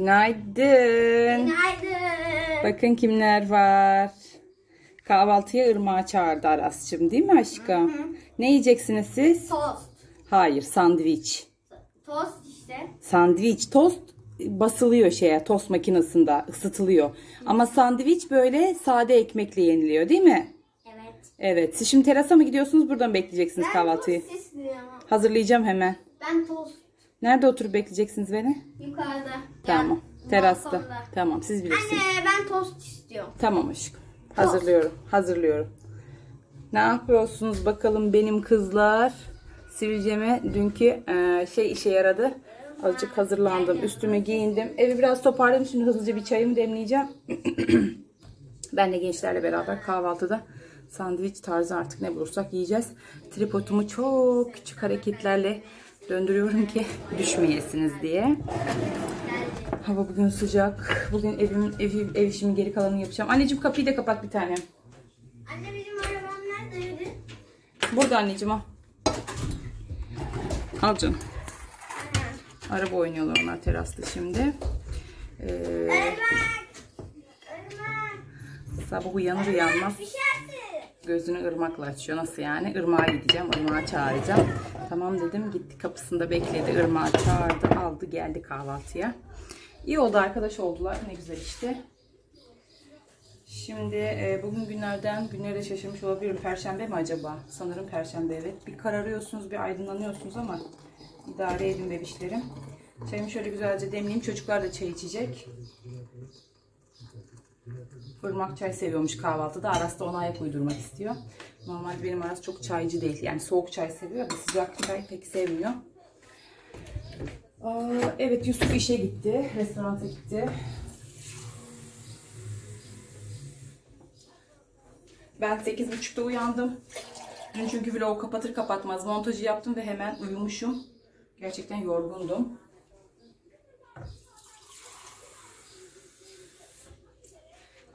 Günaydın. Günaydın. Bakın kimler var. Kahvaltıya ırmağa çağırdı Aras'cığım değil mi aşkım? Ne yiyeceksiniz siz? Tost. Hayır sandviç. Tost işte. Sandviç tost basılıyor şeye tost makinesinde ısıtılıyor. Ama sandviç böyle sade ekmekle yeniliyor değil mi? Evet. Evet. Siz şimdi terasa mı gidiyorsunuz? Burada mı bekleyeceksiniz Ben kahvaltıyı? tost istiyorum. Hazırlayacağım hemen. Ben tost Nerede oturup bekleyeceksiniz beni? yukarıda. Tamam. Yani Terasta. balkonda. Tamam siz bilirsiniz. Anne ben tost istiyorum. Tamam aşkım. Hazırlıyorum. Hazırlıyorum. Ne yapıyorsunuz bakalım benim kızlar? Sivilceme dünkü e, şey işe yaradı. Azıcık hazırlandım. Üstümü giyindim. Evi biraz toparladım. Şimdi hızlıca bir çayımı demleyeceğim. ben de gençlerle beraber kahvaltıda sandviç tarzı artık ne bulursak yiyeceğiz. Tripodumu çok küçük hareketlerle döndürüyorum ki düşmeyesiniz diye. Hava bugün sıcak. Bugün evim, ev, ev işimin geri kalanını yapacağım. Anneciğim kapıyı da kapat bir tane. Anne benim arabam neredeydi? Burada anneciğim al. Al canım. Araba oynuyorlar onlar terasta şimdi. Ee, sabah uyanır uyanmaz Düşersin. Gözünü ırmakla açıyor. Nasıl yani? Irmağa gideceğim, ırmağa çağıracağım. Tamam dedim. Gitti kapısında bekledi. Irmağı çağırdı, aldı geldi kahvaltıya. İyi oldu arkadaş oldular. Ne güzel işte. Şimdi e, bugün günlerden günlere şaşırmış olabilirim. Perşembe mi acaba? Sanırım perşembe evet. Bir kararıyorsunuz, bir aydınlanıyorsunuz ama idare edin bebişlerim. Çayımı şöyle güzelce demleyeyim. Çocuklar da çay içecek. Irmak çay seviyormuş kahvaltıda. Aras da ona ayak uydurmak istiyor. Normalde benim Aras çok çaycı değil. Yani soğuk çay seviyor ama sıcak çay pek sevmiyor. Aa, evet Yusuf işe gitti. Restoranta gitti. Ben 8.30'da uyandım. Dün çünkü vlogu kapatır kapatmaz montajı yaptım ve hemen uyumuşum. Gerçekten yorgundum.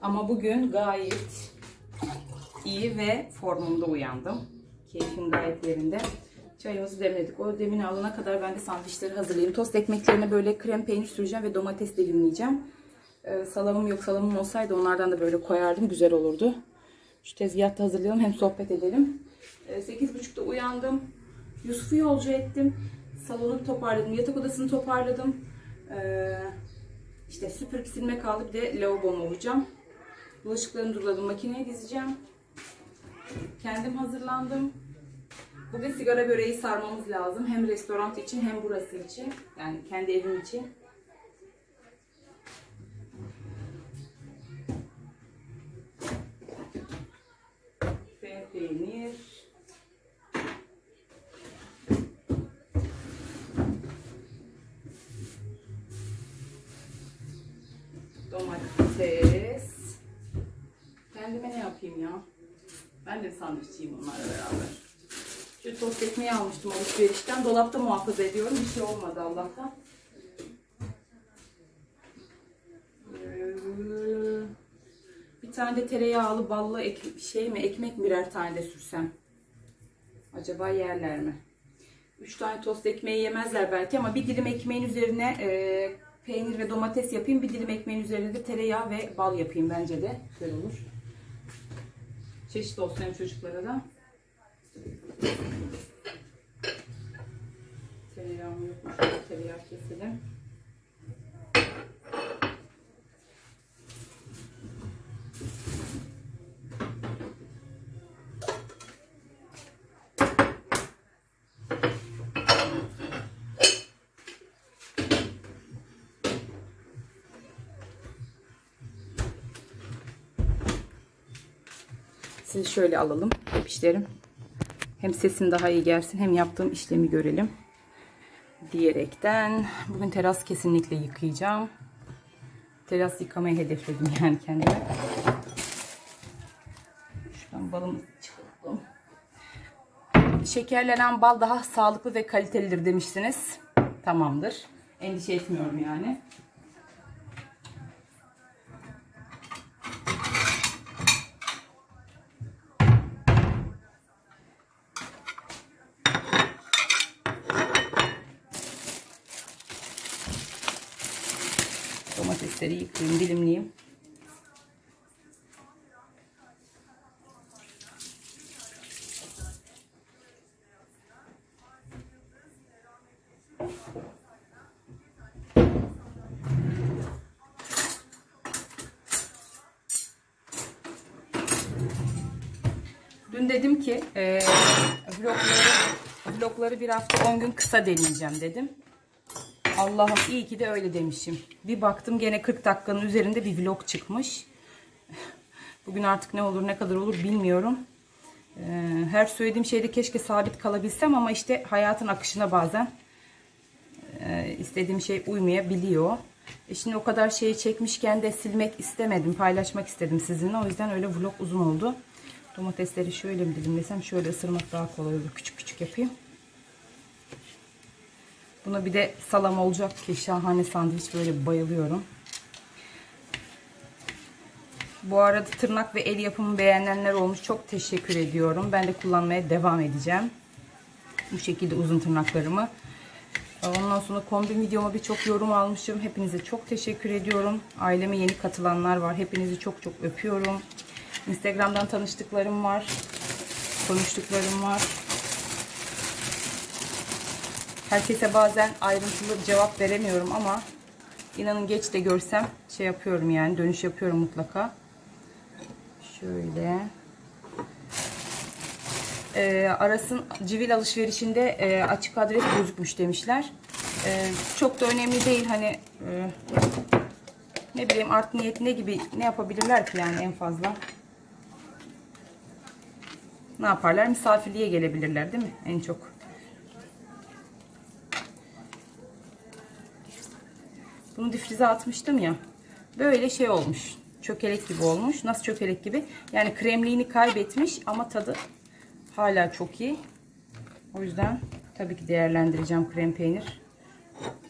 Ama bugün gayet iyi ve formumda uyandım. Keyfim gayet yerinde. Çayımızı demledik. O demini alana kadar ben de sandviçleri hazırlayayım. Tost ekmeklerine böyle krem peynir süreceğim ve domates dilimleyeceğim. Ee, salamım yok. Salamım olsaydı onlardan da böyle koyardım. Güzel olurdu. Şu tezgahta hazırlayalım. Hem sohbet edelim. Ee, 8.30'da uyandım. Yusuf'u yolcu ettim. Salonu toparladım. Yatak odasını toparladım. Ee, işte süpürüp silme kaldı. Bir de lavabomu olacağım. Bulaşıklarımı duruladım. Makineye dizeceğim. Kendim hazırlandım. Bugün sigara böreği sarmamız lazım. Hem restoran için hem burası için. Yani kendi evim için. Peynir. Kendime ne yapayım ya? Ben de sandviççiyim onlarla beraber. Şu tost ekmeği almıştım alışverişten. Dolapta muhafaza ediyorum. Bir şey olmadı Allah'tan. Ee, Bir tane de tereyağlı ballı ek, şey mi ekmek birer tane de sürsem. Acaba yerler mi? Üç tane tost ekmeği yemezler belki ama bir dilim ekmeğin üzerine e, peynir ve domates yapayım. Bir dilim ekmeğin üzerine de tereyağı ve bal yapayım bence de. Güzel olur. Çeşit olsun hem çocuklara da. Tereyağım yokmuş. Tereyağı keselim. Sizi şöyle alalım pişlerim. Hem sesim daha iyi gelsin hem yaptığım işlemi görelim. Diyerekten bugün teras kesinlikle yıkayacağım. Teras yıkamayı hedefledim yani kendime. Şuradan balımı çıkartalım. Şekerlenen bal daha sağlıklı ve kalitelidir demiştiniz. Tamamdır. Endişe etmiyorum yani. Yıkayayım, dilimleyeyim. Dün dedim ki e, vlogları, vlogları bir hafta 10 gün kısa deneyeceğim dedim. Allah'ım iyi ki de öyle demişim. Bir baktım gene 40 dakikanın üzerinde bir vlog çıkmış. Bugün artık ne olur ne kadar olur bilmiyorum. E, her söylediğim şeyde keşke sabit kalabilsem ama işte hayatın akışına bazen e, istediğim şey uymayabiliyor. E şimdi o kadar şeyi çekmişken de silmek istemedim. Paylaşmak istedim sizinle. O yüzden öyle vlog uzun oldu. Domatesleri şöyle mi dilimlesem şöyle ısırmak daha kolay olur. Küçük küçük yapayım. Buna bir de salam olacak ki şahane sandviç böyle bayılıyorum. Bu arada tırnak ve el yapımı beğenenler olmuş. Çok teşekkür ediyorum. Ben de kullanmaya devam edeceğim. Bu şekilde uzun tırnaklarımı. Ondan sonra kombin videoma birçok yorum almışım. Hepinize çok teşekkür ediyorum. Aileme yeni katılanlar var. Hepinizi çok çok öpüyorum. Instagram'dan tanıştıklarım var. Konuştuklarım var. Herkese bazen ayrıntılı cevap veremiyorum ama inanın geç de görsem şey yapıyorum yani dönüş yapıyorum mutlaka. Şöyle. Ee, Aras'ın civil alışverişinde e, açık adres gözükmüş demişler. Ee, çok da önemli değil hani e, ne bileyim art niyet ne gibi ne yapabilirler ki yani en fazla. Ne yaparlar? Misafirliğe gelebilirler değil mi? En çok. Bunu difrize atmıştım ya. Böyle şey olmuş. Çökelek gibi olmuş. Nasıl çökelek gibi? Yani kremliğini kaybetmiş ama tadı hala çok iyi. O yüzden tabii ki değerlendireceğim krem peynir.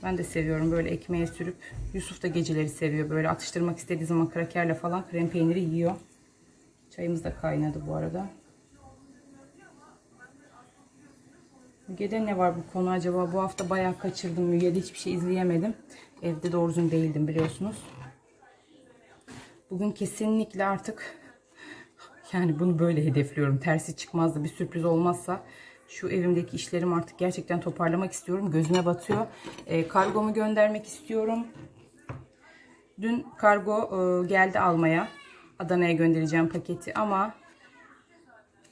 Ben de seviyorum böyle ekmeğe sürüp. Yusuf da geceleri seviyor böyle atıştırmak istediği zaman krakerle falan krem peyniri yiyor. Çayımız da kaynadı bu arada. Müge'de ne var bu konu acaba? Bu hafta bayağı kaçırdım. Müge'de hiçbir şey izleyemedim. Evde doğru düzgün değildim biliyorsunuz. Bugün kesinlikle artık yani bunu böyle hedefliyorum. Tersi çıkmazdı bir sürpriz olmazsa şu evimdeki işlerim artık gerçekten toparlamak istiyorum. Gözüme batıyor. E, kargomu göndermek istiyorum. Dün kargo e, geldi almaya. Adana'ya göndereceğim paketi ama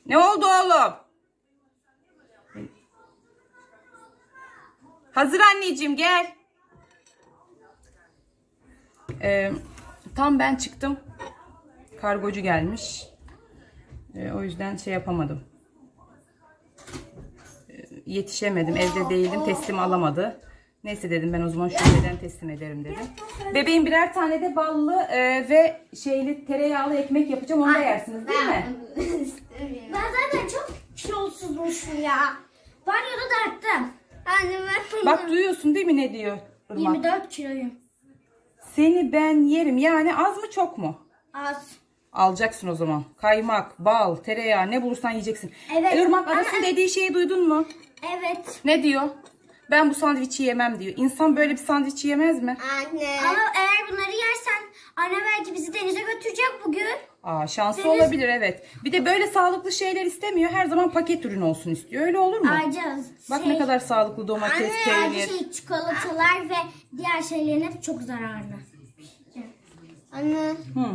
ne oldu oğlum? Hazır anneciğim gel. Ee, tam ben çıktım. Kargocu gelmiş. Ee, o yüzden şey yapamadım. Ee, yetişemedim. Evde değildim. Teslim alamadı. Neyse dedim ben o zaman şubeden teslim ederim dedim. Bebeğim birer tane de ballı e, ve şeyli tereyağlı ekmek yapacağım. Onu da yersiniz değil mi? Ben zaten çok kilosuzmuşum ya. Banyoda dağıttım. Anne ben Bak duyuyorsun değil mi ne diyor Irmak? 24 kiloyum. Seni ben yerim. Yani az mı çok mu? Az. Alacaksın o zaman. Kaymak, bal, tereyağı ne bulursan yiyeceksin. Evet. Irmak Aras'ın dediği şeyi duydun mu? Evet. Ne diyor? Ben bu sandviçi yemem diyor. İnsan böyle bir sandviçi yemez mi? Anne. Ama eğer bunları yersen anne belki bizi denize götürecek bugün. Aa şansı Deniz- olabilir evet. Bir de böyle sağlıklı şeyler istemiyor. Her zaman paket ürün olsun istiyor. Öyle olur mu? Ayrıca Bak şey, ne kadar sağlıklı domates, Anne peynir. ayrıca şey çikolatalar ve diğer şeylerin hepsi çok zararlı. Anne. Hı.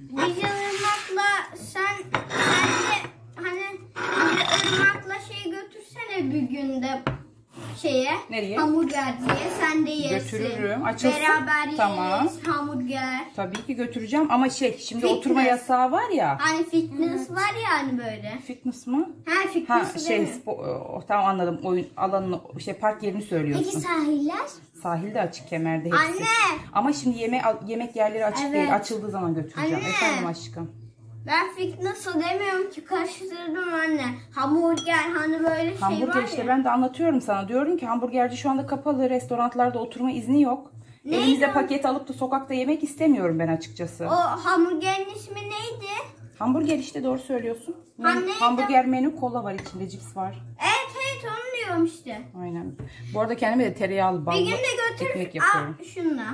Biz ırmakla sen bence hani bizi ırmakla şey götürsene bir günde şeye. Nereye? Hamburger diye sen de yersin. Götürürüm. Açılsın. Beraber Tamam. yeriz hamburger. Tabii ki götüreceğim ama şey şimdi Fitness. oturma yasağı var ya. Hani fitness var ya hani böyle. Fitness mı? Ha fitness Ha şey spo- o, tamam anladım. Oyun alanını şey park yerini söylüyorsun. Peki sahiller? Sahilde açık kemerde hepsi. Anne. Ama şimdi yeme yemek yerleri açık Evet. değil. Açıldığı zaman götüreceğim. Anne. Efendim aşkım. Ben fitness'ı demiyorum ki karıştırdım anne. Hamburger hani böyle şey Hamburger var işte ya. ben de anlatıyorum sana. Diyorum ki hamburgerci şu anda kapalı. Restoranlarda oturma izni yok. Neydi Elimize paket alıp da sokakta yemek istemiyorum ben açıkçası. O hamburgerin ismi neydi? Hamburger işte doğru söylüyorsun. Menü- hamburger menü kola var içinde cips var. Evet evet onu diyorum işte. Aynen. Bu arada kendime de tereyağlı ballı Bir gün de götür. ekmek yapıyorum. Al şunla.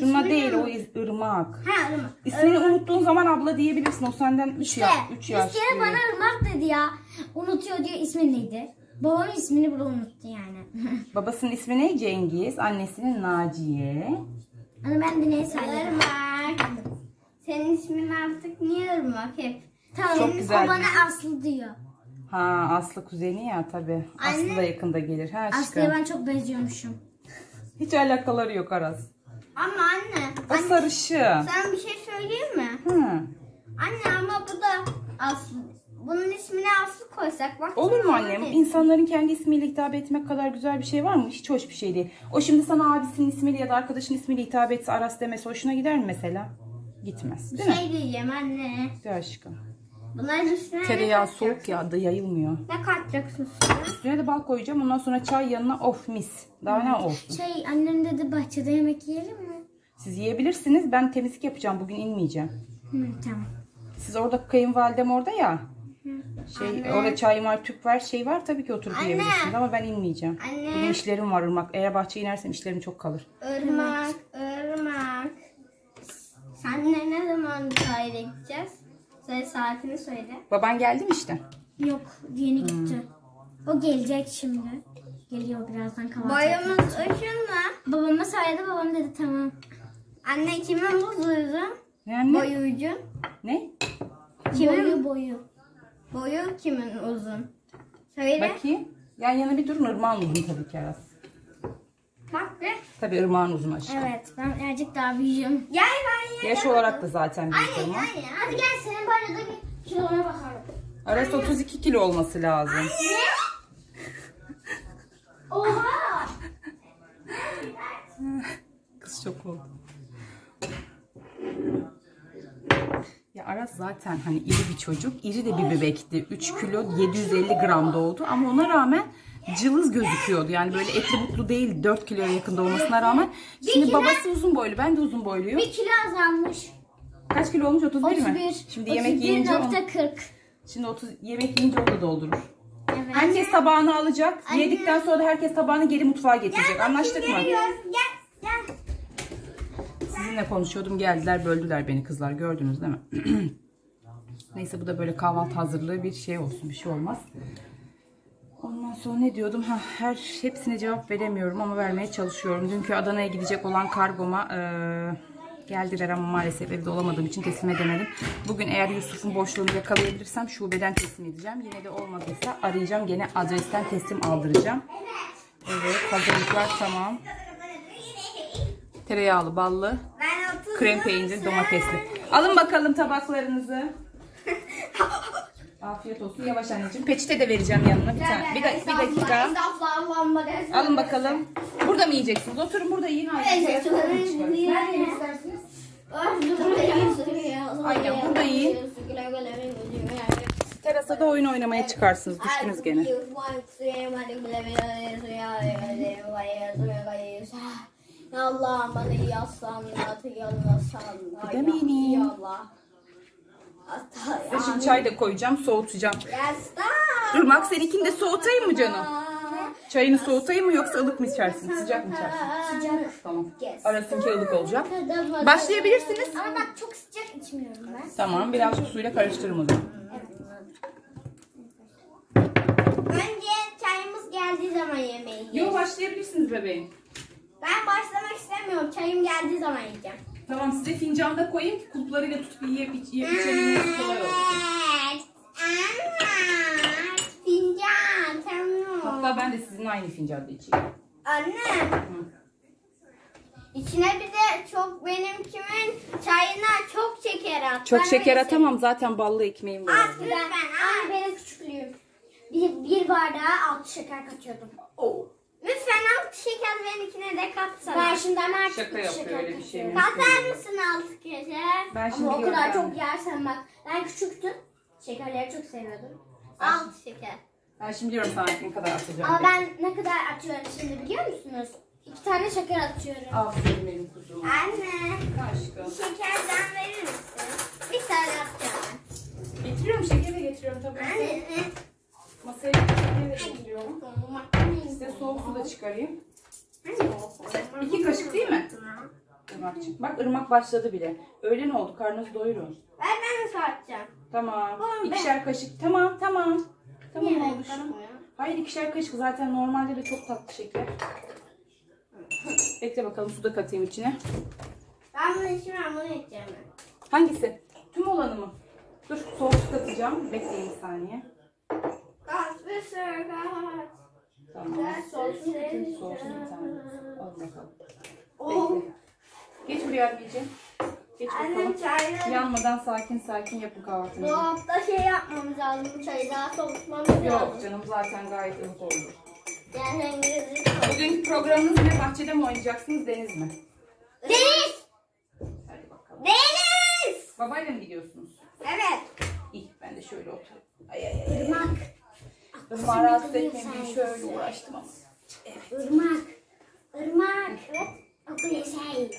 İsmi değil ne? o iz- ırmak. Ha Irmak. İsmini unuttuğun zaman abla diyebilirsin. O senden 3 İşte yaş, 3 üç yaş. kere büyük. bana Irmak dedi ya. Unutuyor diyor ismi neydi? Babamın ismini bile unuttu yani. Babasının ismi ne? Cengiz. Annesinin Naciye. Ama ben de neyse Irmak. Senin ismin artık niye Irmak hep? Tamam. Çok güzel. O bana Aslı diyor. Ha Aslı kuzeni ya tabii. Aslı da yakında gelir. Ha Aslı'ya ben çok benziyormuşum. Hiç alakaları yok Aras. Ama anne. O sarışı. Sen bir şey söyleyeyim mi? Hı. Anne ama bu da Aslı. Bunun ismini Aslı koysak bak. Olur mu annem? İnsanların kendi ismiyle hitap etmek kadar güzel bir şey var mı? Hiç hoş bir şey değil. O şimdi sana abisinin ismiyle ya da arkadaşın ismiyle hitap etse Aras demesi hoşuna gider mi mesela? Gitmez. Bir Değil mi? şey diyeceğim anne. De aşkım. Bunların üstüne Tereyağı soğuk katacaksın? ya da yayılmıyor. Ne katacaksın üstüne? Üstüne de bal koyacağım. Ondan sonra çay yanına of mis. Daha ne olsun. Şey annem dedi bahçede yemek yiyelim mi? Siz yiyebilirsiniz. Ben temizlik yapacağım. Bugün inmeyeceğim. Hı, tamam. Siz orada kayınvalidem orada ya. Şey orada çay var, tüp var, şey var tabii ki oturup Anne. yiyebilirsiniz ama ben inmeyeceğim. Anne. Bugün işlerim var Irmak. Eğer bahçeye inersem işlerim çok kalır. Irmak. Senle ne zaman sahile gideceğiz? Söyle saatini söyle. Baban geldi mi işte? Yok yeni gitti. O gelecek şimdi. Geliyor birazdan kahvaltı. Boyumuz ışınla. Babama söyledi babam dedi tamam. Anne kimin buzuydu? Ne anne? Boyuyucu. Ne? Boyu boyu. Boyu kimin uzun? Söyle. Bakayım. Yan yana bir durun. Irmağın uzun tabii ki Aras. Bak be. Tabii ırmağın uzun aşkım. Evet ben birazcık daha büyüğüm. Gel ben Yaş olarak da zaten büyük Anne, ırmak. anne. Hadi gel senin banyoda bir kilona bakalım. Aras 32 kilo olması lazım. Oha! Kız çok oldu. Ya Aras zaten hani iri bir çocuk, iri de bir bebekti. 3 kilo 750 gram doğdu ama ona rağmen cılız gözüküyordu. Yani böyle etli butlu değil 4 kiloya yakında olmasına rağmen. Şimdi babası uzun boylu, ben de uzun boyluyum. Bir kilo azalmış. Kaç kilo olmuş? 31, mi? 31. Şimdi yemek yiyince on- 31.40. şimdi 30 yemek yiyince o da doldurur. Evet. Herkes tabağını alacak. Yedikten sonra da herkes tabağını geri mutfağa getirecek. Anlaştık mı? Gel gel. Sizinle konuşuyordum geldiler böldüler beni kızlar gördünüz değil mi? Neyse bu da böyle kahvaltı hazırlığı bir şey olsun bir şey olmaz. Ondan sonra ne diyordum? Ha, her hepsine cevap veremiyorum ama vermeye çalışıyorum. Dünkü Adana'ya gidecek olan kargoma eee, geldiler ama maalesef evde olamadığım için teslim edemedim. Bugün eğer Yusuf'un boşluğunu yakalayabilirsem şubeden teslim edeceğim. Yine de olmadıysa arayacağım. Gene adresten teslim aldıracağım. Evet hazırlıklar tamam. Tereyağlı, ballı, Ben 30. krem peynirli, domatesli. Alın bakalım tabaklarınızı. Afiyet olsun. Yavaş anneciğim. Peçete de vereceğim yanına bir tane. Bir, da- bir dakika. Alın bakalım. Burada mı yiyeceksiniz? Oturun burada yiyin. Hayır. Nerede istersiniz? Aynen burada yiyin. Terasada oyun oynamaya çıkarsınız. Düştünüz gene. Allah'ım bana iyi aslan, iyi aslan. Gidemeyin. Allah. Hasta Size şimdi çay da koyacağım. Soğutacağım. Yaslan. Irmak seninkini de soğutayım mı canım? Çayını soğutayım mı yoksa ılık mı içersin? Sıcak mı içersin? Sıcak. Tamam. Arasınki ılık olacak. Başlayabilirsiniz. Ama bak çok sıcak içmiyorum ben. Tamam. Birazcık suyla zaman. Önce çayımız geldiği zaman yemeği yiyeceğiz. Yo başlayabilirsiniz bebeğim. Ben başlamak istemiyorum. Çayım geldiği zaman yiyeceğim. Tamam size fincanda koyayım ki kulplarıyla tutup yiyip iç, yiyip içebilmeniz kolay olsun. Evet. Anne. Fincan. Tamam. Hatta ben de sizinle aynı fincanda içeyim. Anne. İçine bir de çok benimkimin çayına çok şeker at. Çok Ben şeker atamam zaten ballı ekmeğim var. seviyorum. Lütfen. Ay benim küçüklüğüm. Bir, bir bardağa altı şeker katıyordum. Oo. Lütfen alt şeker benimkine de katsana. Ben şimdi artık Şaka bir yapıyor şeker öyle bir şey mi? katıyorum. Katar mısın alt şeker? Ben şimdi Ama o kadar göreceğim. çok yersen bak. Ben küçüktüm. Şekerleri çok seviyordum. Alt şeker. Ben şimdi diyorum sana ne kadar atacağım. Ama ben ne kadar atıyorum şimdi biliyor musunuz? İki tane şeker atıyorum. Aferin benim kuzum. Anne. Aşkım. Şekerden verir misin? Bir tane atacağım. Getiriyorum şeker de getiriyorum tabii. Anne. Masaya de getiriyorum. Size soğuk su da çıkarayım. İki kaşık değil mi? Irmakçığım. Bak ırmak başladı bile. Öğlen oldu. Karnınızı doyurun. Ben ben nasıl atacağım? Tamam. Oğlum, İkişer kaşık. Tamam tamam. Tamam Niye karışmıyor? Hayır ikişer kaşık zaten normalde de çok tatlı şeker. Bekle bakalım su da katayım içine. Ben bunu içmem bunu içeceğim ben. Hangisi? Tüm olanı mı? Dur soğuk su katacağım. Bekleyin bir saniye. Tamam. Soğusun Bütün soğusun bir tane. Al bakalım. Oh. Bekle. Geç buraya anneciğim. Geç Annem bakalım. çayları. Yanmadan sakin sakin yapın kahvaltınızı. Dolapta şey yapmamız lazım. Çayı daha soğutmamız lazım. Yok canım zaten gayet ılık oldu. Yani. Bugünkü programınız ne? Bahçede mi oynayacaksınız deniz mi? Deniz! Hadi bakalım. Deniz! Babayla mı gidiyorsunuz? Evet. İyi ben de şöyle oturayım. Ay ay ay. Irmak. Irmağı rahatsız etmeyeyim diye şöyle uğraştım ama. Irmak. Irmak. Evet. Okul şey.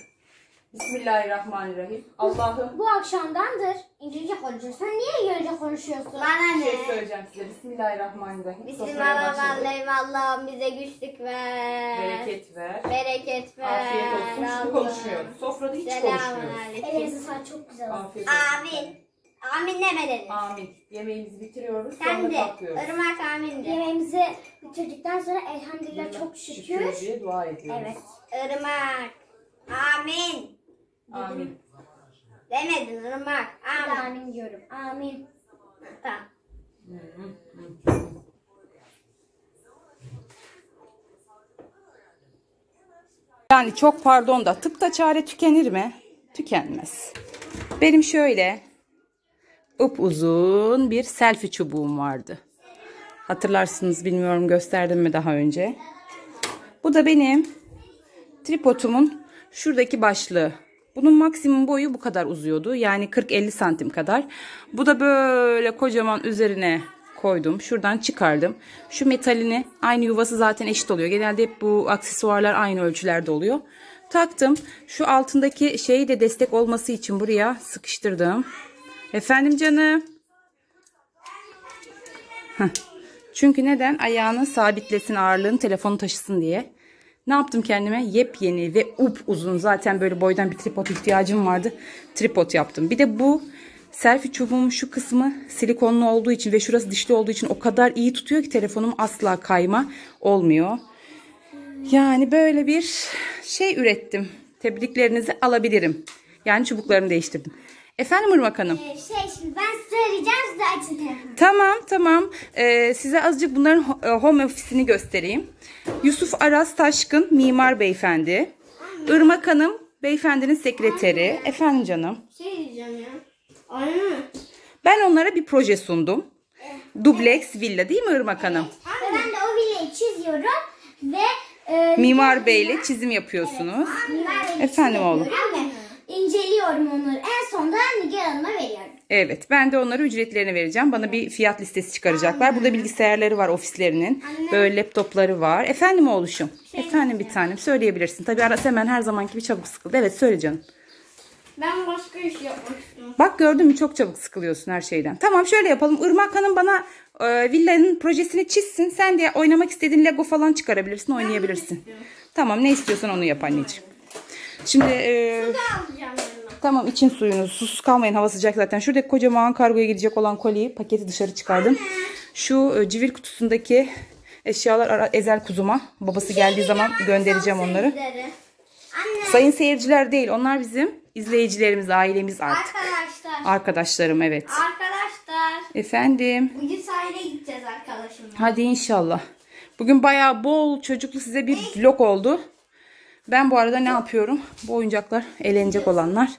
Bismillahirrahmanirrahim. Allah'ım Bu akşamdandır. İngilizce konuşuyorsun. Sen niye İngilizce konuşuyorsun? Bana bir şey söyleyeceğim size. Bismillahirrahmanirrahim. Sofraya başladık. Bismillahirrahmanirrahim. bize güçlük ver. Bereket ver. Bereket ver. Afiyet olsun. Şimdi Allah'ım. konuşuyoruz. Sofrada hiç konuşmuyoruz. Selamünaleyküm. Elinize sağlık çok güzel oldu. Afiyet olsun. Amin. Amin demediniz. Amin. Yemeğimizi bitiriyoruz. Sen sonra de. kalkıyoruz. Irmak amin de. Yemeğimizi bitirdikten sonra elhamdülillah çok şükür. diye dua ediyoruz. Evet. Irmak. Amin. Amin. Demedin Irmak. Ben de Amin. amin diyorum. Amin. Tamam. Yani çok pardon da tıpta çare tükenir mi? Tükenmez. Benim şöyle upuzun bir selfie çubuğum vardı. Hatırlarsınız bilmiyorum gösterdim mi daha önce. Bu da benim tripodumun şuradaki başlığı. Bunun maksimum boyu bu kadar uzuyordu. Yani 40-50 santim kadar. Bu da böyle kocaman üzerine koydum. Şuradan çıkardım. Şu metalini aynı yuvası zaten eşit oluyor. Genelde hep bu aksesuarlar aynı ölçülerde oluyor. Taktım. Şu altındaki şeyi de destek olması için buraya sıkıştırdım. Efendim canım. Çünkü neden? Ayağını sabitlesin ağırlığını telefonu taşısın diye. Ne yaptım kendime? Yepyeni ve up uzun zaten böyle boydan bir tripod ihtiyacım vardı. Tripod yaptım. Bir de bu selfie çubuğum şu kısmı silikonlu olduğu için ve şurası dişli olduğu için o kadar iyi tutuyor ki telefonum asla kayma olmuyor. Yani böyle bir şey ürettim. Tebriklerinizi alabilirim. Yani çubuklarını değiştirdim. Efendim Irmak Hanım? Ee, şey şimdi ben arayacağım size açın telefonu. Tamam tamam. Ee, size azıcık bunların e, home ofisini göstereyim. Yusuf Aras Taşkın mimar beyefendi. Irmak Hanım beyefendinin sekreteri. Efendim canım. Şey diyeceğim ya. Anne. Ben onlara bir proje sundum. Dubleks villa değil mi Irmak Hanım? Ve ben de o villayı çiziyorum ve e, Mimar Bey'le çizim yapıyorsunuz. Bey'le Efendim oğlum. ve inceliyorum onları. En sonunda Nigar Hanım'a veriyorum. Evet ben de onlara ücretlerini vereceğim. Bana bir fiyat listesi çıkaracaklar. Burada bilgisayarları var ofislerinin. Böyle laptopları var. Efendim oğluşum. Efendim bir tanem söyleyebilirsin. Tabii Aras hemen her zamanki gibi çabuk sıkıldı. Evet söyle canım. Ben başka iş yapmak istiyorum. Bak gördün mü çok çabuk sıkılıyorsun her şeyden. Tamam şöyle yapalım. Irmak Hanım bana e, villanın projesini çizsin. Sen de oynamak istediğin Lego falan çıkarabilirsin, oynayabilirsin. Tamam ne istiyorsan onu yap anneciğim. Şimdi e, tamam için suyunuz. Susuz kalmayın hava sıcak zaten. Şuradaki kocaman kargoya gidecek olan kolyeyi paketi dışarı çıkardım. Şu e, civil kutusundaki eşyalar ara- ezel kuzuma. Babası geldiği zaman göndereceğim onları. Sayın seyirciler değil onlar bizim izleyicilerimiz, ailemiz artık. Arkadaşlar. Arkadaşlarım evet. Arkadaşlar. Efendim. Bugün sahile gideceğiz arkadaşımla. Hadi inşallah. Bugün bayağı bol çocuklu size bir vlog oldu. Ben bu arada ne yapıyorum? Bu oyuncaklar eğlenecek olanlar.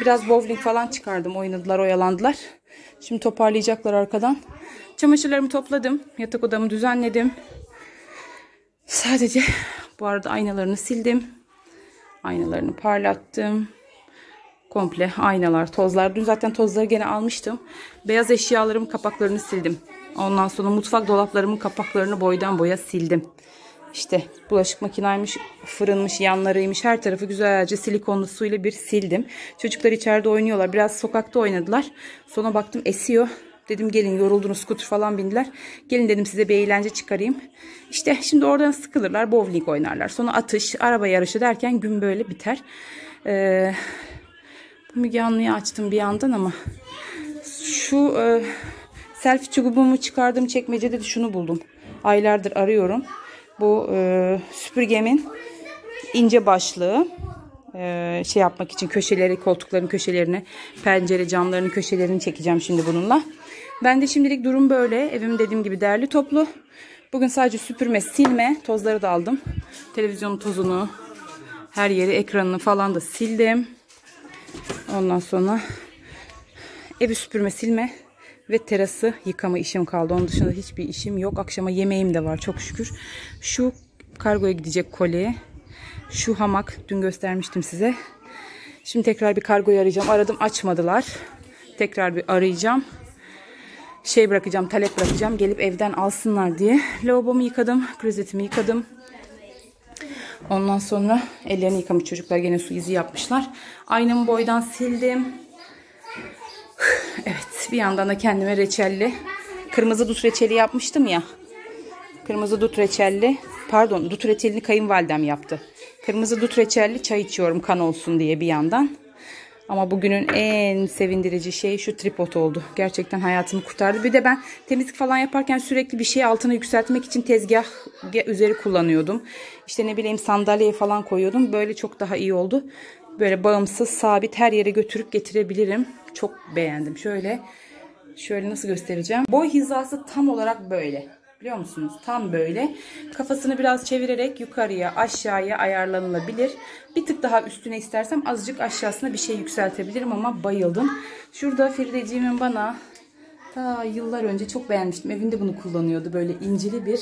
Biraz bowling falan çıkardım. Oynadılar, oyalandılar. Şimdi toparlayacaklar arkadan. Çamaşırlarımı topladım. Yatak odamı düzenledim. Sadece bu arada aynalarını sildim. Aynalarını parlattım. Komple aynalar, tozlar. Dün zaten tozları gene almıştım. Beyaz eşyalarımın kapaklarını sildim. Ondan sonra mutfak dolaplarımın kapaklarını boydan boya sildim. İşte bulaşık makinaymış, fırınmış, yanlarıymış her tarafı güzelce silikonlu suyla bir sildim. Çocuklar içeride oynuyorlar. Biraz sokakta oynadılar. Sonra baktım esiyor. Dedim gelin yoruldunuz skuter falan bindiler. Gelin dedim size bir eğlence çıkarayım. İşte şimdi oradan sıkılırlar bowling oynarlar. Sonra atış, araba yarışı derken gün böyle biter. Ee, Müge Anlı'yı açtım bir yandan ama şu e, selfie çubuğumu çıkardığım çekmecede de şunu buldum. Aylardır arıyorum. Bu e, süpürgemin ince başlığı e, şey yapmak için köşeleri, koltukların köşelerini, pencere camlarının köşelerini çekeceğim şimdi bununla. Ben de şimdilik durum böyle. Evim dediğim gibi değerli toplu. Bugün sadece süpürme, silme, tozları da aldım. Televizyonun tozunu, her yeri, ekranını falan da sildim. Ondan sonra evi süpürme, silme ve terası yıkama işim kaldı. Onun dışında hiçbir işim yok. Akşama yemeğim de var çok şükür. Şu kargoya gidecek kolye. Şu hamak dün göstermiştim size. Şimdi tekrar bir kargoyu arayacağım. Aradım açmadılar. Tekrar bir arayacağım. Şey bırakacağım, talep bırakacağım. Gelip evden alsınlar diye. Lavabomu yıkadım, klozetimi yıkadım. Ondan sonra ellerini yıkamış çocuklar. Gene su izi yapmışlar. Aynamı boydan sildim. Evet bir yandan da kendime reçelli kırmızı dut reçeli yapmıştım ya. Kırmızı dut reçelli pardon dut reçelini kayınvalidem yaptı. Kırmızı dut reçelli çay içiyorum kan olsun diye bir yandan. Ama bugünün en sevindirici şey şu tripod oldu. Gerçekten hayatımı kurtardı. Bir de ben temizlik falan yaparken sürekli bir şey altına yükseltmek için tezgah üzeri kullanıyordum. İşte ne bileyim sandalyeye falan koyuyordum. Böyle çok daha iyi oldu. Böyle bağımsız, sabit her yere götürüp getirebilirim. Çok beğendim. Şöyle şöyle nasıl göstereceğim? Boy hizası tam olarak böyle. Biliyor musunuz? Tam böyle. Kafasını biraz çevirerek yukarıya aşağıya ayarlanılabilir. Bir tık daha üstüne istersem azıcık aşağısına bir şey yükseltebilirim ama bayıldım. Şurada Firideciğimin bana ta yıllar önce çok beğenmiştim. Evinde bunu kullanıyordu. Böyle incili bir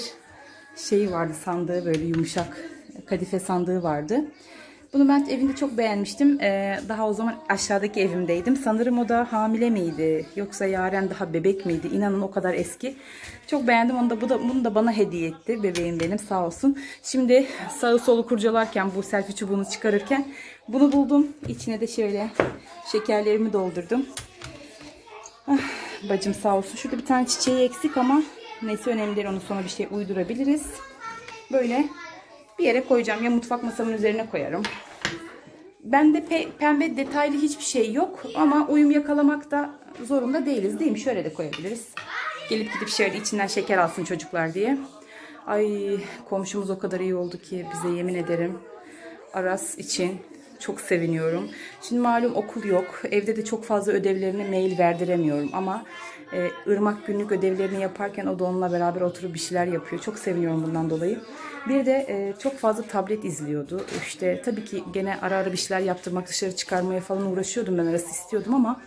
şey vardı sandığı böyle yumuşak kadife sandığı vardı. Bunu ben evinde çok beğenmiştim. Ee, daha o zaman aşağıdaki evimdeydim. Sanırım o da hamile miydi? Yoksa Yaren daha bebek miydi? İnanın o kadar eski. Çok beğendim. Onu da, bu da, bunu da bana hediye etti. Bebeğim benim sağ olsun. Şimdi sağı solu kurcalarken bu selfie çubuğunu çıkarırken bunu buldum. İçine de şöyle şekerlerimi doldurdum. Ah, bacım sağ olsun. Şurada bir tane çiçeği eksik ama neyse önemli değil. Onu sonra bir şey uydurabiliriz. Böyle bir yere koyacağım. Ya mutfak masamın üzerine koyarım. Bende pe pembe detaylı hiçbir şey yok ama uyum yakalamak da zorunda değiliz değil mi? Şöyle de koyabiliriz. Gelip gidip şöyle içinden şeker alsın çocuklar diye. Ay komşumuz o kadar iyi oldu ki bize yemin ederim. Aras için çok seviniyorum. Şimdi malum okul yok. Evde de çok fazla ödevlerini mail verdiremiyorum ama e, günlük ödevlerini yaparken o da onunla beraber oturup bir şeyler yapıyor. Çok seviniyorum bundan dolayı. Bir de e, çok fazla tablet izliyordu. İşte tabii ki gene ara ara bir şeyler yaptırmak, dışarı çıkarmaya falan uğraşıyordum ben arası istiyordum ama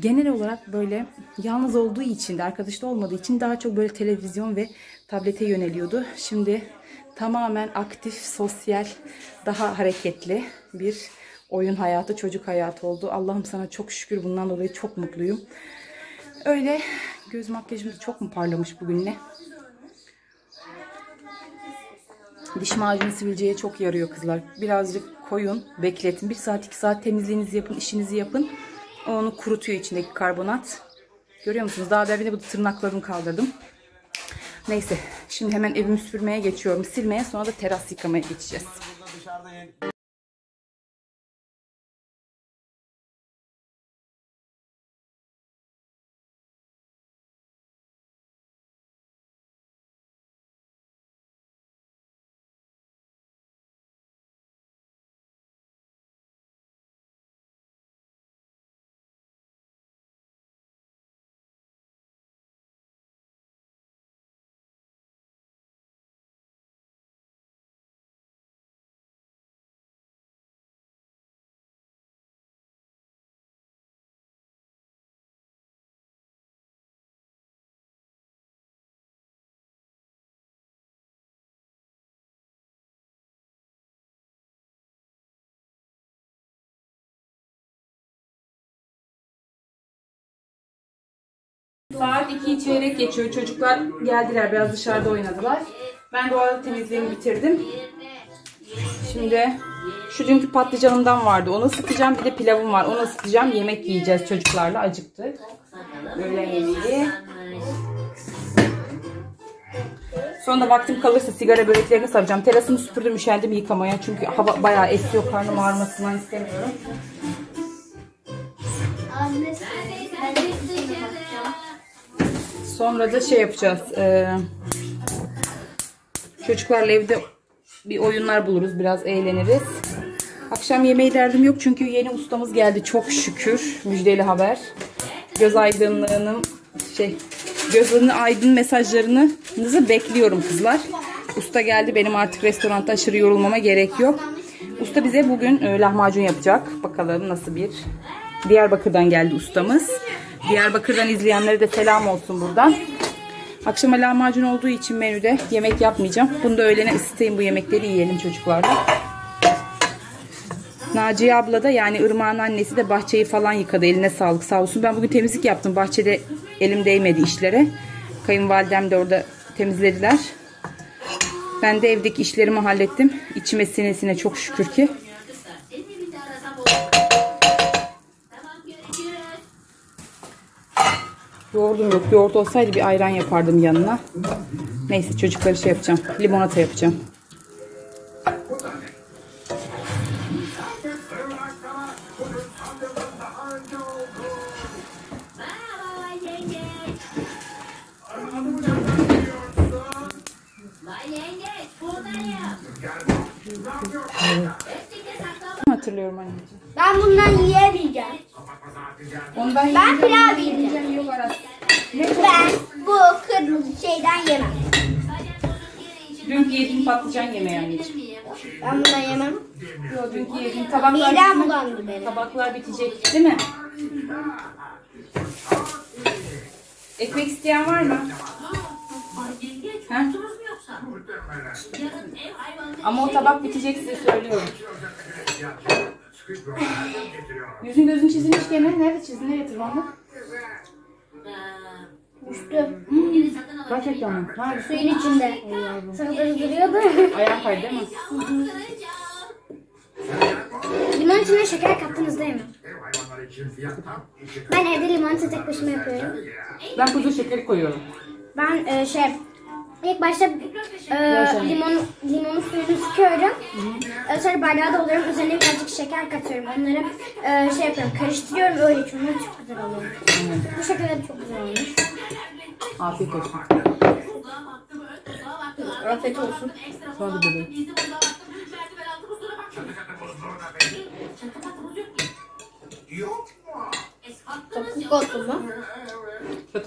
genel olarak böyle yalnız olduğu için de arkadaşta olmadığı için daha çok böyle televizyon ve tablete yöneliyordu. Şimdi tamamen aktif, sosyal, daha hareketli bir oyun hayatı, çocuk hayatı oldu. Allah'ım sana çok şükür bundan dolayı çok mutluyum. Öyle göz makyajım da çok mu parlamış bugünle? Diş macunu sivilceye çok yarıyor kızlar. Birazcık koyun, bekletin. Bir saat iki saat temizliğinizi yapın, işinizi yapın. Onu kurutuyor içindeki karbonat. Görüyor musunuz? Daha da bir de bu tırnaklarımı kaldırdım. Neyse. Şimdi hemen evimi süpürmeye geçiyorum. Silmeye sonra da teras yıkamaya geçeceğiz. Saat 2 çeyrek geçiyor. Çocuklar geldiler. Biraz dışarıda oynadılar. Ben arada temizliğimi bitirdim. Şimdi şu dünkü patlıcanımdan vardı. Onu ısıtacağım. Bir de pilavım var. Onu ısıtacağım. Yemek yiyeceğiz çocuklarla. Acıktık. Öğlen yemeği. Sonra da vaktim kalırsa sigara böreklerini saracağım. Terasımı süpürdüm üşendim yıkamaya. Çünkü hava bayağı esiyor. Karnım ağrımasından istemiyorum. Sonra da şey yapacağız. eee, çocuklarla evde bir oyunlar buluruz. Biraz eğleniriz. Akşam yemeği derdim yok çünkü yeni ustamız geldi. Çok şükür. Müjdeli haber. Göz aydınlığının şey gözünün aydın mesajlarını bekliyorum kızlar. Usta geldi. Benim artık restoranda aşırı yorulmama gerek yok. Usta bize bugün e, lahmacun yapacak. Bakalım nasıl bir. Diyarbakır'dan geldi ustamız. Diyarbakır'dan izleyenlere de selam olsun buradan. Akşama lahmacun olduğu için menüde yemek yapmayacağım. Bunu da öğlene ısıtayım bu yemekleri yiyelim çocuklarla. Naciye abla da yani Irmak'ın annesi de bahçeyi falan yıkadı. Eline sağlık sağ olsun. Ben bugün temizlik yaptım. Bahçede elim değmedi işlere. Kayınvalidem de orada temizlediler. Ben de evdeki işlerimi hallettim. İçime sinesine çok şükür ki. Yoğurdum yok. Yoğurt olsaydı bir ayran yapardım yanına. Neyse çocukları şey yapacağım. Limonata yapacağım. Tabaklar, Midem bulandı benim. tabaklar bitecek değil mi? Ekmek isteyen var mı? Ha? Ama o tabak bitecek size söylüyorum. Yüzün gözün çizilmiş gene. Nerede çizdin? Nereye satın alın. Gerçekten mi? Nerede? Suyun içinde. Sığdırı duruyordu. Ayağın kaydı değil mi? Limon içine şeker kattınız değil mi? Ben evde limonata tek başıma yapıyorum. Ben kuzu şekeri koyuyorum. Ben e, şey ilk başta e, limon limonun suyunu sıkıyorum. E, sonra bardağa dolduruyorum. Üzerine birazcık şeker katıyorum. Onları e, şey yapıyorum. Karıştırıyorum. Öyle içiyorum. Çok güzel oluyor. Bu şeker de çok güzel olmuş. Afiyet olsun. Afiyet olsun. Da bebeğim. Bizim burada baktım, merdiven Çatı patımız yok ki. Yok.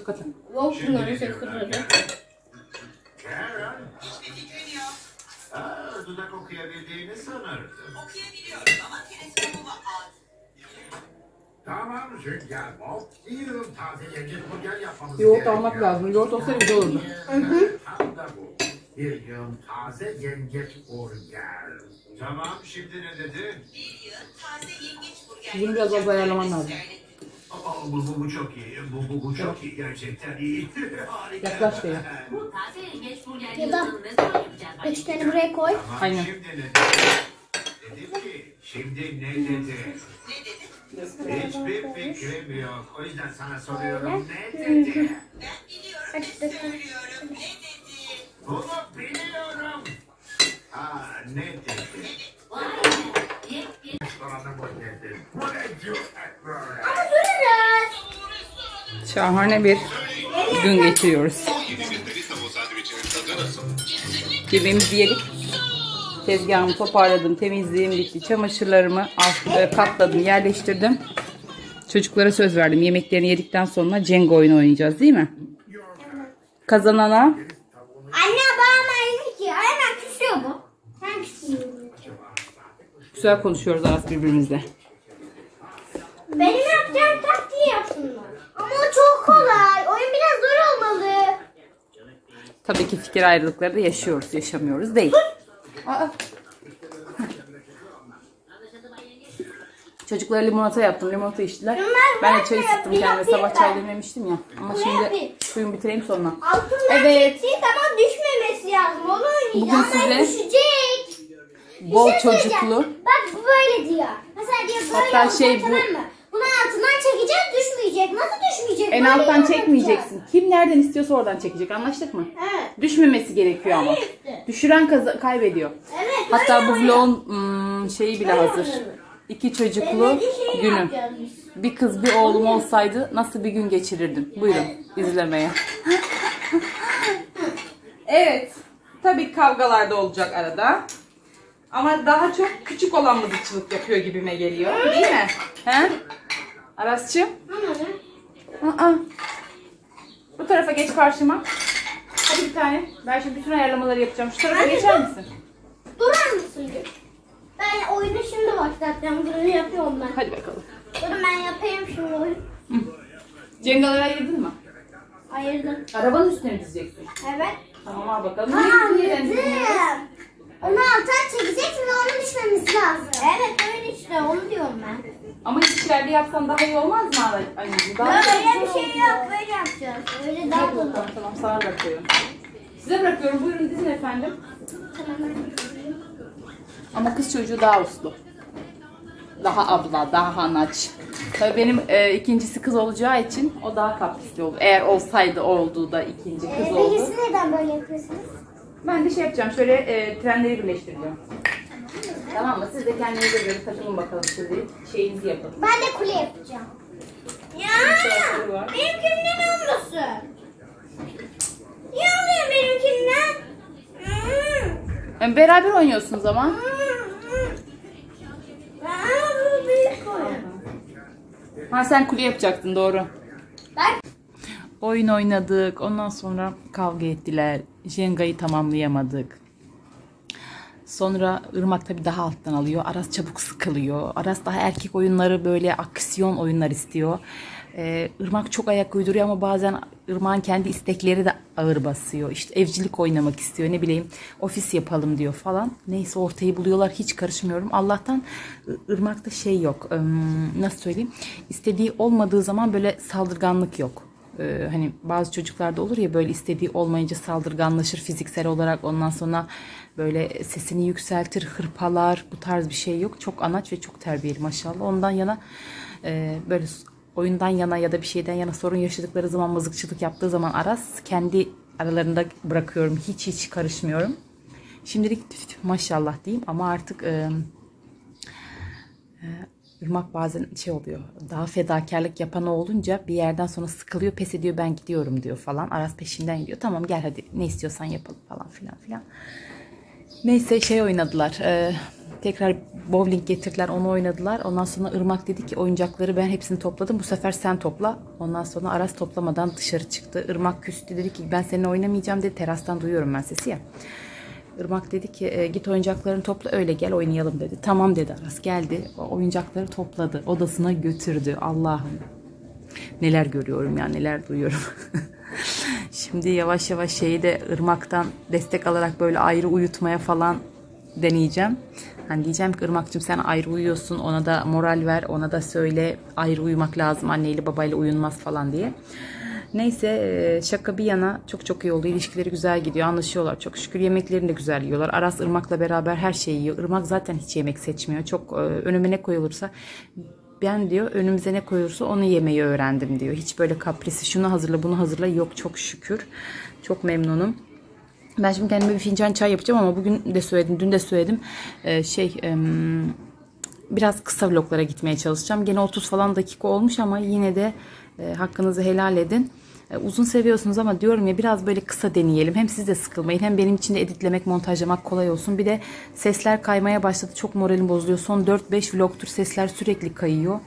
katı. Yok bunları şey kırıldı. Aa, dudak okuyabildiğini sanırdım. Okuyabiliyorum Yoğurt almak lazım. Yoğurt olsaydı güzel olurdu. Bir yığın taze yengeç burger. Tamam şimdi ne dedin? Bir yığın taze yengeç burger. Bunu biraz az ayarlaman lazım. Aa, bu, bu, bu çok iyi. Bu, bu, bu çok iyi. Gerçekten iyi. Harika. Yaklaş şuraya. Bu taze yengeç burger Ya da- ne? Üç tane buraya koy. Tamam, Aynen. Şimdi ne dedi? Dedim ki şimdi ne dedi? Ne dedin? Hiçbir fikrim yok. O yüzden sana soruyorum. Ne dedi? Ben biliyorum dökün. söylüyorum. Ne dedi? Bunu biliyorum. Ha ne dedi? Vay be. Restoranı bu dedi. Bu ne cüret böyle? Şahane bir gün geçiriyoruz. Yemeğimizi yedik. Tezgahımı toparladım, temizliğim bitti. Çamaşırlarımı e, katladım, yerleştirdim. Çocuklara söz verdim. Yemeklerini yedikten sonra Cengo oyunu oynayacağız değil mi? Kazanana Anne bana dedi ki hemen küsüyor bu. Sen küsüyorsun. güzel konuşuyoruz az birbirimizle. Benim yapacağım taktiği yapsınlar. Ama o çok kolay. Oyun biraz zor olmalı. Tabii ki fikir ayrılıkları da yaşıyoruz, yaşamıyoruz değil. Aa. Çocuklara limonata yaptım. Limonata içtiler. Ben de çay ısıttım kendime. Sabah çay demlemiştim ya. Ama şimdi suyumu bitireyim sonra. Altından Evet. çektiği zaman düşmemesi lazım. Onu oynayacağız. Bugün size düşecek. Bol şey çocuklu. Bak bu böyle diyor. Mesela diyor böyle Hatta olacak, şey bu- tamam mı? Bunu altından çekeceğiz düşmeyecek. Nasıl düşmeyecek? En Böyle alttan yapacağız. çekmeyeceksin. Kim nereden istiyorsa oradan çekecek. Anlaştık mı? Evet. Düşmemesi gerekiyor ama. Düşüren kaz- kaybediyor. Evet. Hatta bu vlogun hmm, şeyi bile hazır. İki çocuklu günüm. Bir kız bir oğlum olsaydı nasıl bir gün geçirirdim? Buyurun izlemeye. evet. Tabii kavgalar da olacak arada. Ama daha çok küçük olan mızıkçılık yapıyor gibime geliyor. Değil mi? He? Arasçığım? Aa. Bu tarafa geç karşıma. Hadi bir tane. Ben şimdi bütün ayarlamaları yapacağım. Şu tarafa geçer misin? Durar mısın? Oyunu şimdi başlatacağım. Bunu yapıyorum ben. Hadi bakalım. Ben yapayım şimdi oyunu. Cengaları ayırdın mı? Ayırdım. Arabanın üstüne mi dizeceksin? Evet. Tamam al bakalım. Ayırdım. dizeceksin? Onu alttan çekeceksin ve onun düşmemesi lazım. Evet öyle işte onu diyorum ben. Ama içeride yapsan daha iyi olmaz mı anneciğim? Daha Öyle bir şey yok böyle yapacağız. Öyle daha Tamam, kolay. tamam, tamam sana bırakıyorum. Size bırakıyorum. Buyurun dizin efendim. Ama kız çocuğu daha uslu. Daha abla, daha hanaç. Tabii benim e, ikincisi kız olacağı için o daha kaprisli olur. Eğer olsaydı olduğu da ikinci kız Ee, oldu. peki neden böyle yapıyorsunuz? Ben de şey yapacağım. Şöyle e, trenleri birleştireceğim. Tamam mı? Siz de kendinize göre takılın bakalım şimdi. Şeyinizi yapın. Ben de kule yapacağım. Ya benimkinden olmasın. Niye alıyor benimkinden? Hmm. E, beraber oynuyorsunuz ama. Hmm. Aa, bu büyük oyun. Ha sen kule yapacaktın doğru. Ben Oyun oynadık. Ondan sonra kavga ettiler. Jenga'yı tamamlayamadık. Sonra Irmak tabii daha alttan alıyor. Aras çabuk sıkılıyor. Aras daha erkek oyunları böyle aksiyon oyunlar istiyor. Ee, Irmak çok ayak uyduruyor ama bazen Irmak'ın kendi istekleri de ağır basıyor. İşte evcilik oynamak istiyor. Ne bileyim ofis yapalım diyor falan. Neyse ortayı buluyorlar. Hiç karışmıyorum. Allah'tan Irmak'ta şey yok. Nasıl söyleyeyim? İstediği olmadığı zaman böyle saldırganlık yok. Ee, hani bazı çocuklarda olur ya böyle istediği olmayınca saldırganlaşır fiziksel olarak ondan sonra böyle sesini yükseltir hırpalar bu tarz bir şey yok çok anaç ve çok terbiyeli maşallah ondan yana e, böyle oyundan yana ya da bir şeyden yana sorun yaşadıkları zaman mızıkçılık yaptığı zaman Aras kendi aralarında bırakıyorum hiç hiç karışmıyorum şimdilik maşallah diyeyim ama artık e, Irmak bazen şey oluyor. Daha fedakarlık yapan olunca bir yerden sonra sıkılıyor, pes ediyor, ben gidiyorum diyor falan. Aras peşinden gidiyor. Tamam gel hadi ne istiyorsan yapalım falan filan filan. Neyse şey oynadılar. e, tekrar bowling getirdiler onu oynadılar. Ondan sonra Irmak dedi ki oyuncakları ben hepsini topladım. Bu sefer sen topla. Ondan sonra Aras toplamadan dışarı çıktı. Irmak küstü dedi ki ben seninle oynamayacağım dedi. Terastan duyuyorum ben sesi ya. Irmak dedi ki "E, git oyuncaklarını topla öyle gel oynayalım dedi. Tamam dedi Aras geldi. O oyuncakları topladı. Odasına götürdü. Allah'ım. Neler görüyorum ya neler duyuyorum. Şimdi yavaş yavaş şeyi de ırmaktan destek alarak böyle ayrı uyutmaya falan deneyeceğim. Hani diyeceğim ki Irmak'cığım sen ayrı uyuyorsun ona da moral ver ona da söyle ayrı uyumak lazım anneyle babayla uyunmaz falan diye. Neyse e, şaka bir yana çok çok iyi oldu. İlişkileri güzel gidiyor. Anlaşıyorlar. Çok şükür yemeklerini de güzel yiyorlar. Aras Irmak'la beraber her şeyi yiyor. Irmak zaten hiç yemek seçmiyor. Çok e, önüme ne koyulursa ben diyor önümüze ne koyulursa onu yemeyi öğrendim diyor. Hiç böyle kaprisi şunu hazırla bunu hazırla yok çok şükür. Çok memnunum. Ben şimdi kendime bir fincan çay yapacağım ama bugün de söyledim, dün de söyledim. Ee, şey em, biraz kısa vloglara gitmeye çalışacağım. Gene 30 falan dakika olmuş ama yine de e, hakkınızı helal edin. E, uzun seviyorsunuz ama diyorum ya biraz böyle kısa deneyelim. Hem siz de sıkılmayın hem benim için de editlemek, montajlamak kolay olsun. Bir de sesler kaymaya başladı. Çok moralim bozuluyor. Son 4-5 vlogtur sesler sürekli kayıyor.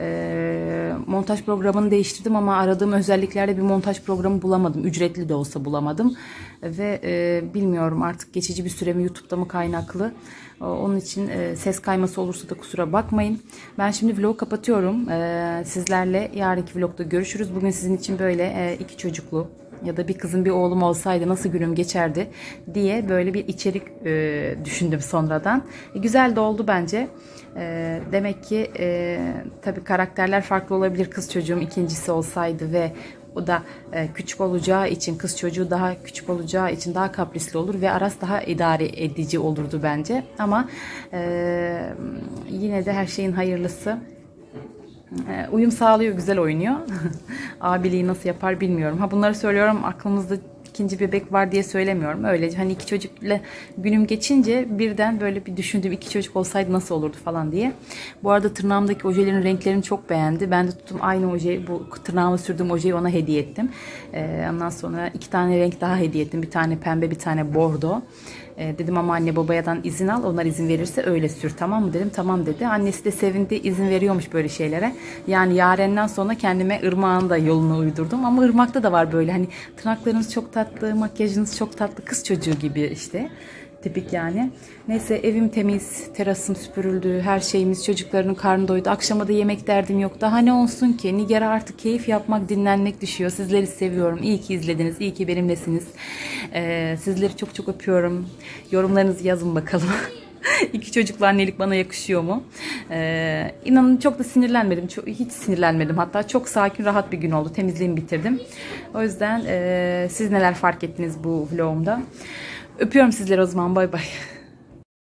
E, montaj programını değiştirdim ama aradığım özelliklerde bir montaj programı bulamadım. Ücretli de olsa bulamadım. Ve e, bilmiyorum artık geçici bir süre mi YouTube'da mı kaynaklı. Onun için e, ses kayması olursa da kusura bakmayın. Ben şimdi vlogu kapatıyorum. E, sizlerle yarınki vlogda görüşürüz. Bugün sizin için böyle e, iki çocuklu ya da bir kızım bir oğlum olsaydı nasıl günüm geçerdi diye böyle bir içerik e, düşündüm sonradan. E, güzel de oldu bence. E, demek ki e, tabii karakterler farklı olabilir. Kız çocuğum ikincisi olsaydı ve o da e, küçük olacağı için kız çocuğu daha küçük olacağı için daha kaprisli olur ve Aras daha idare edici olurdu bence. Ama e, yine de her şeyin hayırlısı. Ee, uyum sağlıyor, güzel oynuyor. Abiliği nasıl yapar bilmiyorum. Ha bunları söylüyorum aklımızda ikinci bebek var diye söylemiyorum. Öyle hani iki çocukla günüm geçince birden böyle bir düşündüm iki çocuk olsaydı nasıl olurdu falan diye. Bu arada tırnağımdaki ojelerin renklerini çok beğendi. Ben de tuttum aynı ojeyi bu tırnağıma sürdüğüm ojeyi ona hediye ettim. Ee, ondan sonra iki tane renk daha hediye ettim. Bir tane pembe bir tane bordo. Ee, dedim ama anne babayadan izin al. Onlar izin verirse öyle sür tamam mı dedim. Tamam dedi. Annesi de sevindi izin veriyormuş böyle şeylere. Yani yarenden sonra kendime ırmağın da yolunu uydurdum. Ama ırmakta da var böyle hani tırnaklarınız çok tatlı, makyajınız çok tatlı. Kız çocuğu gibi işte. Tipik yani. Neyse evim temiz, terasım süpürüldü, her şeyimiz çocukların karnı doydu. Akşama da yemek derdim yok. Daha ne olsun ki? Nigar'a artık keyif yapmak, dinlenmek düşüyor. Sizleri seviyorum. İyi ki izlediniz, iyi ki benimlesiniz. Ee, sizleri çok çok öpüyorum. Yorumlarınızı yazın bakalım. İki çocuklu annelik bana yakışıyor mu? Ee, inanın çok da sinirlenmedim. Çok, hiç sinirlenmedim. Hatta çok sakin, rahat bir gün oldu. Temizliğimi bitirdim. O yüzden e, siz neler fark ettiniz bu vlogumda? Öpüyorum sizleri o zaman. Bay bay.